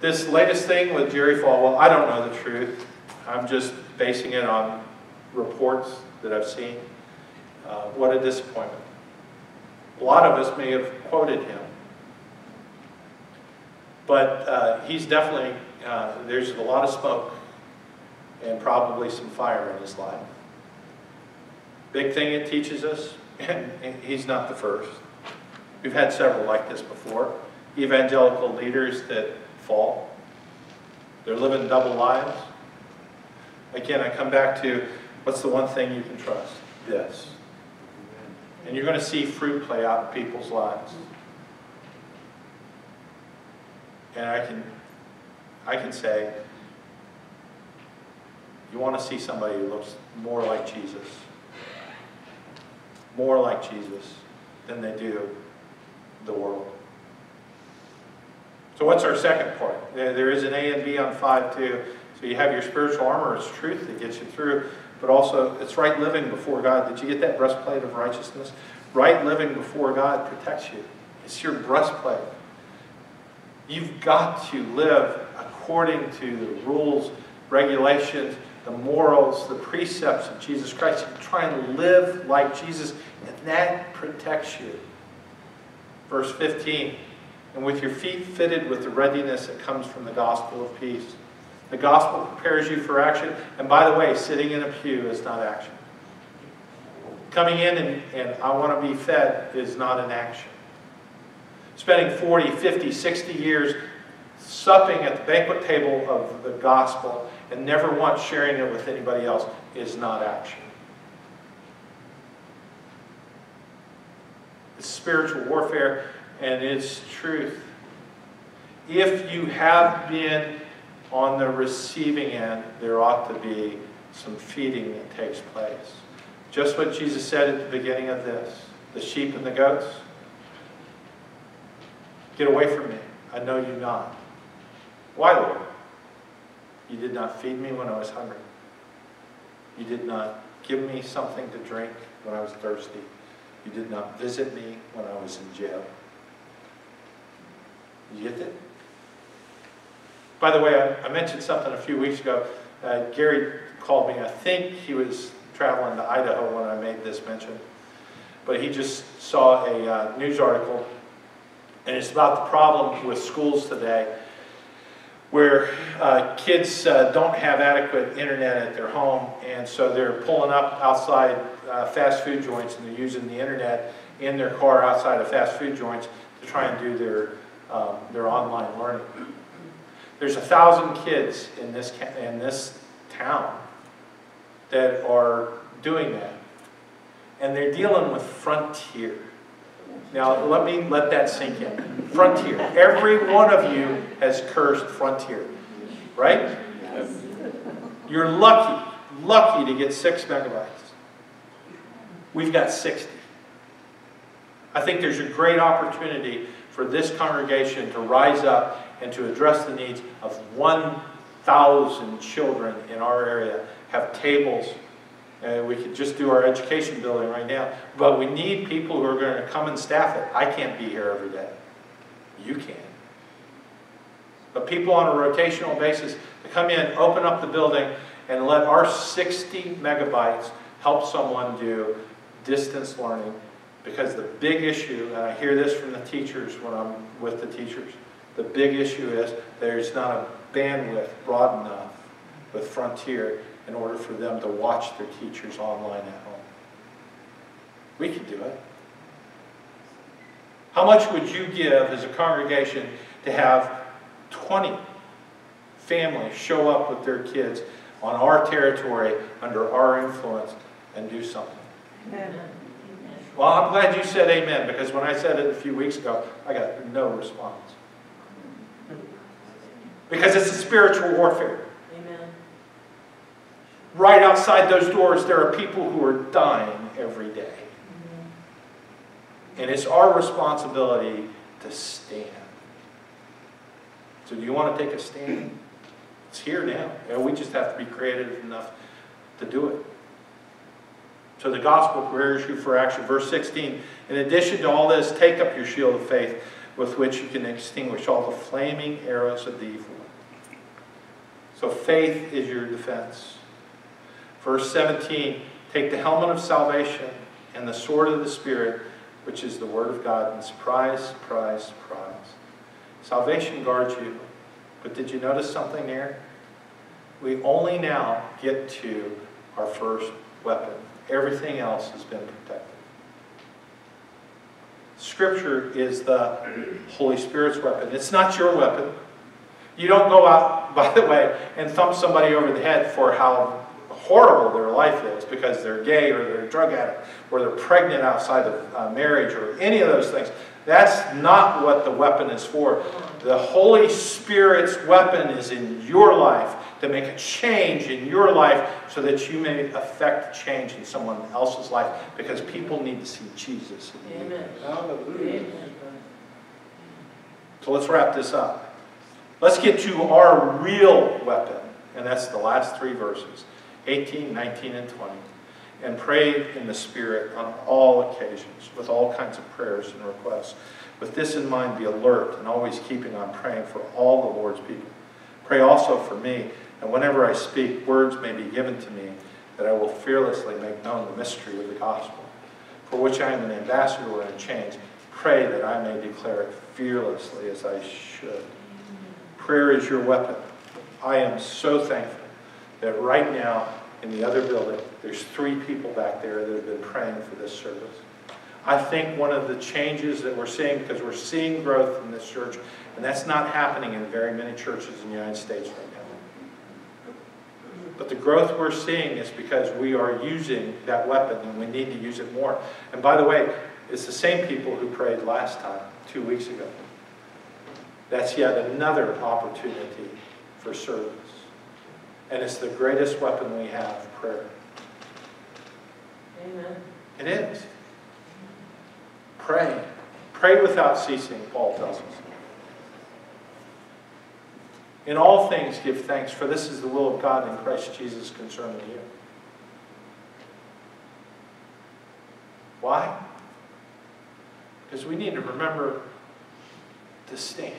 This latest thing with Jerry Falwell, I don't know the truth. I'm just basing it on reports that I've seen. Uh, what a disappointment. A lot of us may have quoted him. But uh, he's definitely, uh, there's a lot of smoke and probably some fire in his life. Big thing it teaches us, and he's not the first. We've had several like this before. Evangelical leaders that fall. They're living double lives. Again, I come back to what's the one thing you can trust? This. And you're going to see fruit play out in people's lives. And I can, I can say, you want to see somebody who looks more like Jesus, more like Jesus than they do the world. So what's our second part? There is an A and B on 5 too. So you have your spiritual armor, it's truth that gets you through, but also it's right living before God. Did you get that breastplate of righteousness? Right living before God protects you. It's your breastplate. You've got to live according to the rules, regulations, the morals, the precepts of Jesus Christ. You try and live like Jesus, and that protects you. Verse 15, and with your feet fitted with the readiness that comes from the gospel of peace. The gospel prepares you for action. And by the way, sitting in a pew is not action. Coming in and, and I want to be fed is not an action. Spending 40, 50, 60 years supping at the banquet table of the gospel and never once sharing it with anybody else is not action. It's spiritual warfare and it's truth. If you have been on the receiving end, there ought to be some feeding that takes place. Just what Jesus said at the beginning of this the sheep and the goats. Get away from me. I know you not. Why, Lord? You did not feed me when I was hungry. You did not give me something to drink when I was thirsty. You did not visit me when I was in jail. You get that? By the way, I, I, mentioned something a few weeks ago. Uh, Gary called me. I think he was traveling to Idaho when I made this mention. But he just saw a uh, news article, and it's about the problem with schools today where uh, kids uh, don't have adequate internet at their home, and so they're pulling up outside uh, fast food joints and they're using the internet in their car outside of fast food joints to try and do their, um, their online learning. There's a thousand kids in this, in this town that are doing that. And they're dealing with Frontier. Now, let me let that sink in. Frontier. Every one of you has cursed Frontier, right? You're lucky, lucky to get six megabytes. We've got 60. I think there's a great opportunity for this congregation to rise up and to address the needs of 1,000 children in our area, have tables, and we could just do our education building right now. But we need people who are going to come and staff it. I can't be here every day. You can. But people on a rotational basis to come in, open up the building, and let our 60 megabytes help someone do distance learning because the big issue, and I hear this from the teachers when I'm with the teachers, the big issue is there's not a bandwidth broad enough with Frontier in order for them to watch their teachers online at home. We can do it. How much would you give as a congregation to have 20 families show up with their kids on our territory under our influence and do something? Amen. Well, I'm glad you said amen because when I said it a few weeks ago, I got no response. Because it's a spiritual warfare. Amen. Right outside those doors, there are people who are dying every day. And it's our responsibility to stand. So do you want to take a stand? It's here now. And we just have to be creative enough to do it. So the gospel prepares you for action. Verse 16, in addition to all this, take up your shield of faith with which you can extinguish all the flaming arrows of the evil one. So faith is your defense. Verse 17, take the helmet of salvation and the sword of the Spirit, which is the Word of God. And surprise, surprise, surprise. Salvation guards you. But did you notice something there? We only now get to our first weapon. Everything else has been protected. Scripture is the Holy Spirit's weapon. It's not your weapon. You don't go out, by the way, and thump somebody over the head for how horrible their life is because they're gay or they're drug addict or they're pregnant outside of uh, marriage or any of those things. That's not what the weapon is for. The Holy Spirit's weapon is in your life to make a change in your life so that you may affect change in someone else's life because people need to see Jesus. Amen. Hallelujah. Amen. So let's wrap this up. Let's get to our real weapon, and that's the last three verses 18, 19, and 20. And pray in the Spirit on all occasions with all kinds of prayers and requests. With this in mind, be alert and always keeping on praying for all the Lord's people. Pray also for me, and whenever I speak, words may be given to me that I will fearlessly make known the mystery of the gospel, for which I am an ambassador in chains. Pray that I may declare it fearlessly as I should. Prayer is your weapon. I am so thankful that right now in the other building, there's three people back there that have been praying for this service. I think one of the changes that we're seeing, because we're seeing growth in this church, and that's not happening in very many churches in the United States right now. But the growth we're seeing is because we are using that weapon and we need to use it more. And by the way, it's the same people who prayed last time, two weeks ago. That's yet another opportunity for service. And it's the greatest weapon we have, prayer. Amen. It is. Pray. Pray without ceasing, Paul tells us. In all things give thanks, for this is the will of God in Christ Jesus concerning you. Why? Because we need to remember to stand.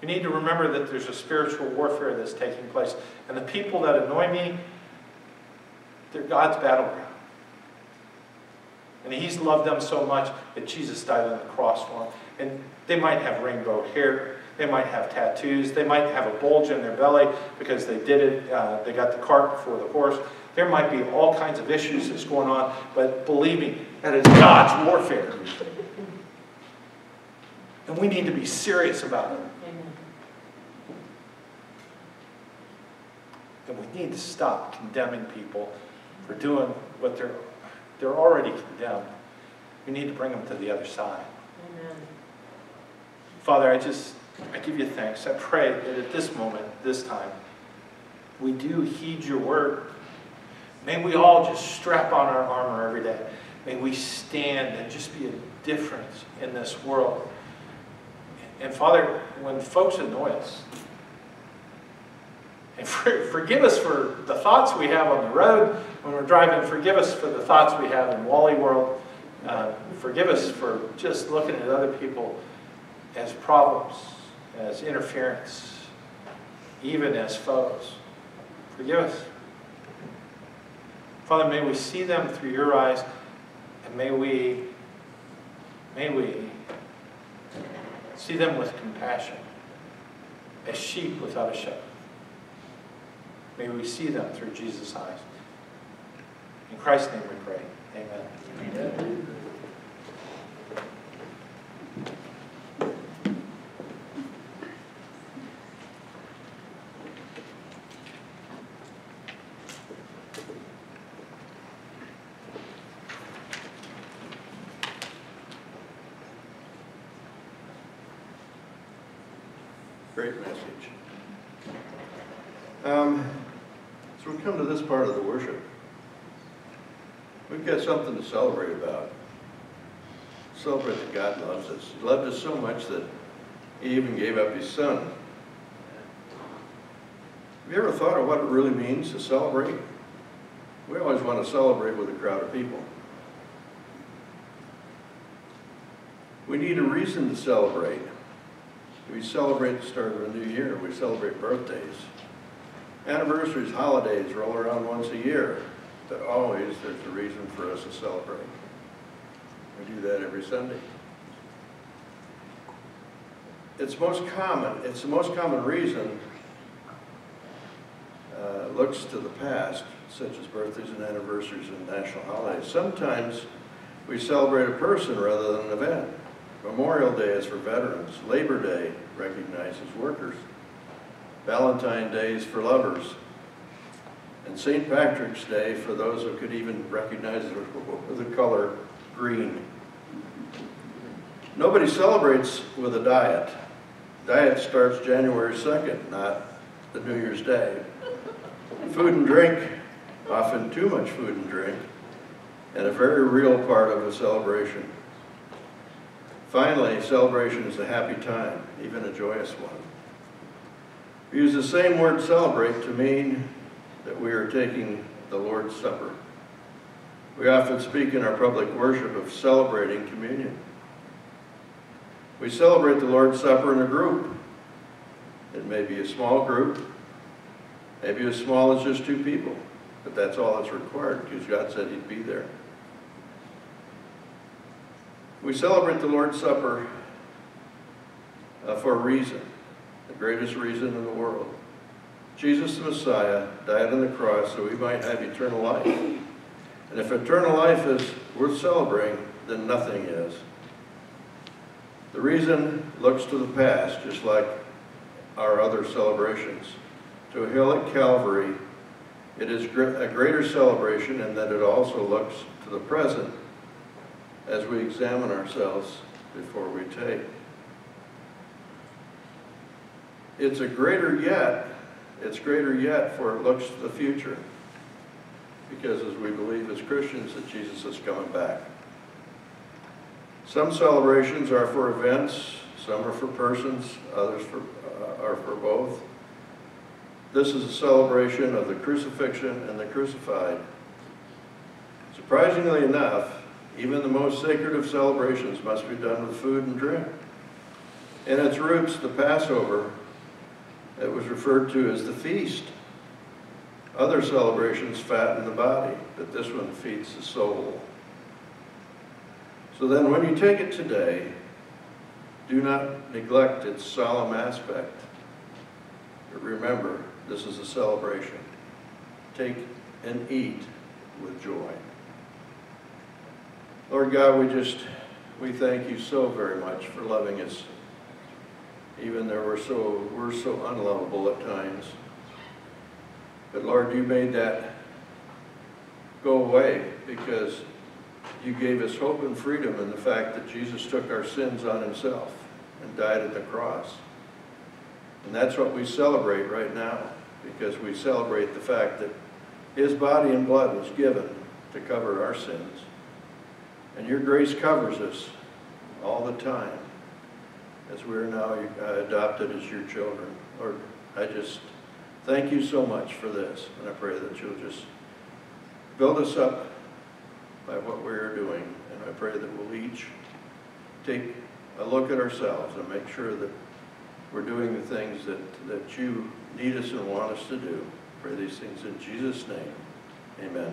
We need to remember that there's a spiritual warfare that's taking place. And the people that annoy me, they're God's battleground. And He's loved them so much that Jesus died on the cross for them. And they might have rainbow hair, they might have tattoos, they might have a bulge in their belly because they did it, uh, they got the cart before the horse. There might be all kinds of issues that's going on, but believe me, that is God's warfare. And we need to be serious about it. And we need to stop condemning people for doing what they're, they're already condemned. We need to bring them to the other side. Amen. Father, I just, I give you thanks. I pray that at this moment, this time, we do heed your word. May we all just strap on our armor every day. May we stand and just be a difference in this world. And Father, when folks annoy us, and for, forgive us for the thoughts we have on the road when we're driving. Forgive us for the thoughts we have in Wally World. Uh, forgive us for just looking at other people as problems, as interference, even as foes. Forgive us. Father, may we see them through your eyes, and may we, may we see them with compassion, as sheep without a shepherd. May we see them through Jesus' eyes. In Christ's name we pray. Amen. Amen. Great message. Um, so we come to this part of the worship. We've got something to celebrate about. Celebrate that God loves us. He loved us so much that he even gave up his son. Have you ever thought of what it really means to celebrate? We always want to celebrate with a crowd of people. We need a reason to celebrate. We celebrate the start of a new year. We celebrate birthdays. Anniversaries, holidays roll around once a year, but always there's a reason for us to celebrate. We do that every Sunday. It's most common, it's the most common reason uh, looks to the past, such as birthdays and anniversaries and national holidays. Sometimes we celebrate a person rather than an event. Memorial Day is for veterans. Labor Day recognizes workers. Valentine Day is for lovers. And St. Patrick's Day for those who could even recognize the color green. Nobody celebrates with a diet. Diet starts January 2nd, not the New Year's Day. Food and drink, often too much food and drink, and a very real part of a celebration. Finally, celebration is a happy time, even a joyous one. We use the same word celebrate to mean that we are taking the Lord's Supper. We often speak in our public worship of celebrating communion. We celebrate the Lord's Supper in a group. It may be a small group, maybe as small as just two people, but that's all that's required because God said He'd be there. We celebrate the Lord's Supper uh, for a reason, the greatest reason in the world. Jesus the Messiah died on the cross so we might have eternal life. And if eternal life is worth celebrating, then nothing is. The reason looks to the past, just like our other celebrations. To a hill at Calvary, it is a greater celebration in that it also looks to the present as we examine ourselves before we take. It's a greater yet, it's greater yet for it looks to the future. Because as we believe as Christians that Jesus is coming back. Some celebrations are for events, some are for persons, others for, uh, are for both. This is a celebration of the crucifixion and the crucified. Surprisingly enough, even the most sacred of celebrations must be done with food and drink. In its roots, the Passover, it was referred to as the feast. Other celebrations fatten the body, but this one feeds the soul. So then when you take it today, do not neglect its solemn aspect. But remember, this is a celebration. Take and eat with joy. Lord God, we just, we thank you so very much for loving us. Even though we're so, we're so unlovable at times. But Lord, you made that go away because you gave us hope and freedom in the fact that Jesus took our sins on himself and died at the cross. And that's what we celebrate right now because we celebrate the fact that his body and blood was given to cover our sins. And your grace covers us all the time as we're now uh, adopted as your children. Lord, I just thank you so much for this. And I pray that you'll just build us up by what we're doing. And I pray that we'll each take a look at ourselves and make sure that we're doing the things that, that you need us and want us to do. Pray these things in Jesus' name. Amen.